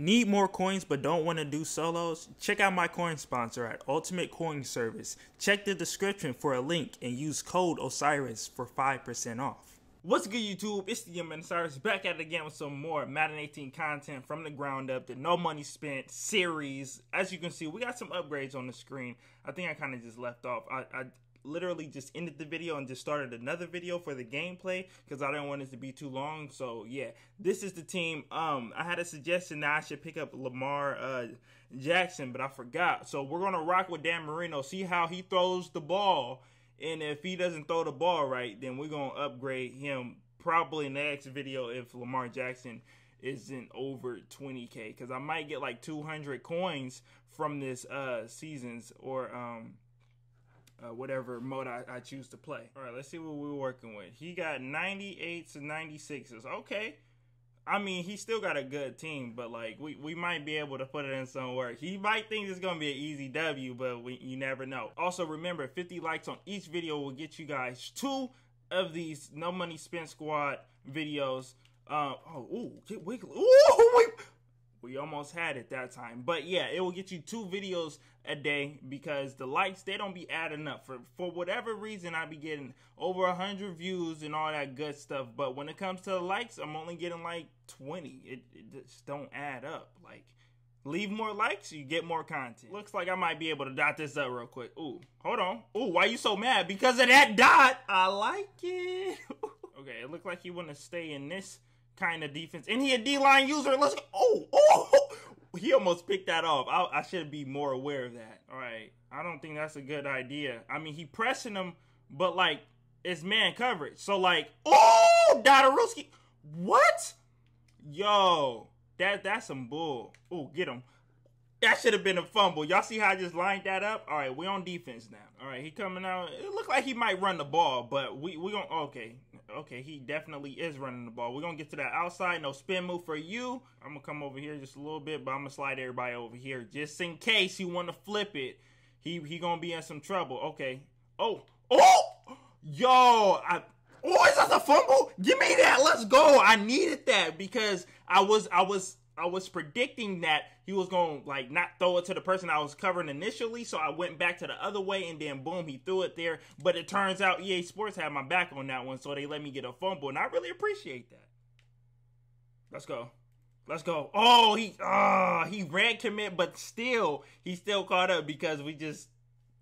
Need more coins but don't want to do solos? Check out my coin sponsor at Ultimate Coin Service. Check the description for a link and use code OSIRIS for 5% off. What's good, YouTube? It's the Young Osiris back at it again with some more Madden 18 content from the ground up, the No Money Spent series. As you can see, we got some upgrades on the screen. I think I kind of just left off. I, I literally just ended the video and just started another video for the gameplay because I didn't want it to be too long. So yeah, this is the team. Um, I had a suggestion that I should pick up Lamar uh, Jackson, but I forgot. So we're gonna rock with Dan Marino, see how he throws the ball, and if he doesn't throw the ball right, then we're gonna upgrade him probably in the next video if Lamar Jackson isn't over 20k because I might get like 200 coins from this uh seasons or um uh, whatever mode I, I, choose to play. All right, let's see what we're working with. He got 98s and 96s. Okay. I mean, he still got a good team, but like we, we might be able to put it in some work. He might think it's gonna be an easy W, but we, you never know. Also, remember, 50 likes on each video will get you guys two of these No Money Spent Squad videos. Uh, oh, ooh, get wiggly. Ooh, wait we almost had it that time. But yeah, it will get you two videos a day because the likes they don't be adding up for for whatever reason I be getting over a hundred views and all that good stuff. But when it comes to the likes, I'm only getting like 20. It, it just don't add up. Like leave more likes, you get more content. Looks like I might be able to dot this up real quick. Ooh, hold on. Ooh, why you so mad? Because of that dot. I like it. okay, it looks like you want to stay in this kind of defense. And he a D-line user. Let's go. Oh, oh, he almost picked that off. I, I, should be more aware of that. All right. I don't think that's a good idea. I mean, he pressing him, but like it's man coverage. So like, oh, Dodarowski. What? Yo, that that's some bull. Oh, get him. That should have been a fumble. Y'all see how I just lined that up? All right, we on defense now. All right, he coming out. It looked like he might run the ball, but we we gonna okay okay, he definitely is running the ball. We're gonna get to that outside, no spin move for you. I'm gonna come over here just a little bit, but I'm gonna slide everybody over here just in case you want to flip it. He he gonna be in some trouble. Okay. Oh oh yo I. Oh, is that a fumble? Give me that. Let's go. I needed that because I was I was I was predicting that he was going to like not throw it to the person I was covering initially, so I went back to the other way and then boom, he threw it there. But it turns out EA Sports had my back on that one, so they let me get a fumble, and I really appreciate that. Let's go. Let's go. Oh, he ah, oh, he ran commit, but still, he still caught up because we just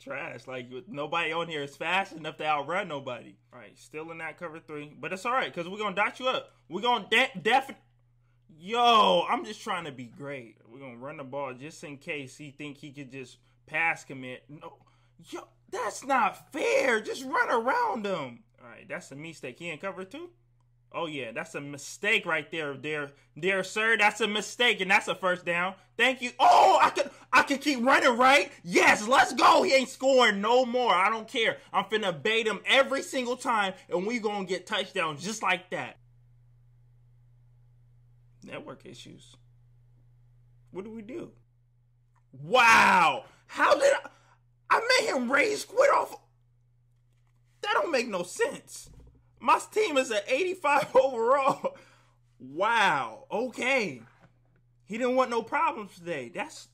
trash. Like nobody on here is fast enough to outrun nobody. All right, still in that cover three, but it's all right because we're gonna dot you up. We're gonna de- definitely yo, I'm just trying to be great. We're gonna run the ball just in case he think he could just pass commit. No, yo, that's not fair. Just run around him. All right, that's a mistake. He in cover two. Oh yeah, that's a mistake right there, there, there, sir. That's a mistake, and that's a first down. Thank you. Oh, I could, I could keep running, right? Yes, let's go. He ain't scoring no more. I don't care. I'm finna bait him every single time, and we gonna get touchdowns just like that network issues. What do we do? Wow! How did I, I made him rage quit off? That don't make no sense. My team is at 85 overall. Wow. Okay. He didn't want no problems today. That's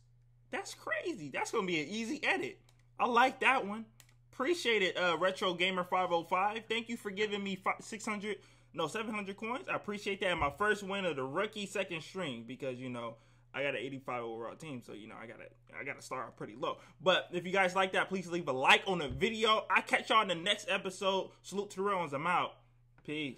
that's crazy. That's gonna be an easy edit. I like that one. Appreciate it, uh, Retro Gamer 505. Thank you for giving me 600 no 700 coins. I appreciate that. My first win of the rookie second string because you know I got an 85 overall team, so you know I gotta I gotta start pretty low. But if you guys like that, please leave a like on the video. I catch y'all in the next episode. Salute to the I'm out. Peace.